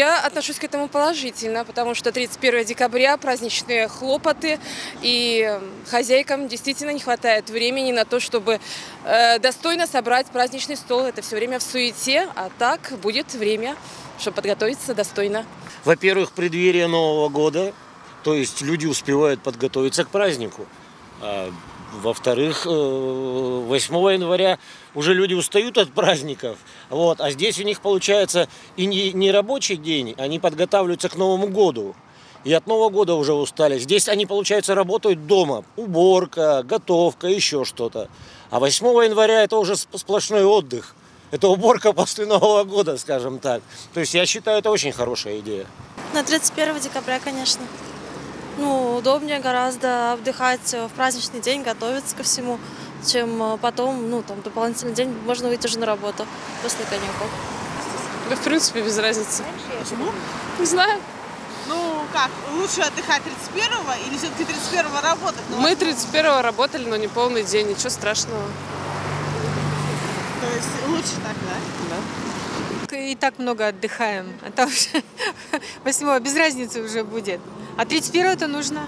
Я отношусь к этому положительно, потому что 31 декабря праздничные хлопоты, и хозяйкам действительно не хватает времени на то, чтобы э, достойно собрать праздничный стол. Это все время в суете, а так будет время, чтобы подготовиться достойно. Во-первых, преддверие Нового года, то есть люди успевают подготовиться к празднику. Во-вторых, э, 8 января уже люди устают от праздников, вот, а здесь у них получается и не, не рабочий день, они подготавливаются к Новому году. И от Нового года уже устали. Здесь они, получается, работают дома. Уборка, готовка, еще что-то. А 8 января это уже сп- сплошной отдых. Это уборка после Нового года, скажем так. То есть я считаю, это очень хорошая идея. На 31 декабря, конечно. Ну, удобнее гораздо отдыхать в праздничный день, готовиться ко всему, чем э, потом, ну, там, дополнительный день можно выйти уже на работу после каникул. Да, в принципе, без разницы. Почему? Не знаю. Ну как, лучше отдыхать 31-го или все-таки 31-го работать? Ну, Мы 31-го работали, но не полный день, ничего страшного. То есть лучше так, да? Да. И так много отдыхаем. А то уже 8 без разницы уже будет. А 31 это нужно.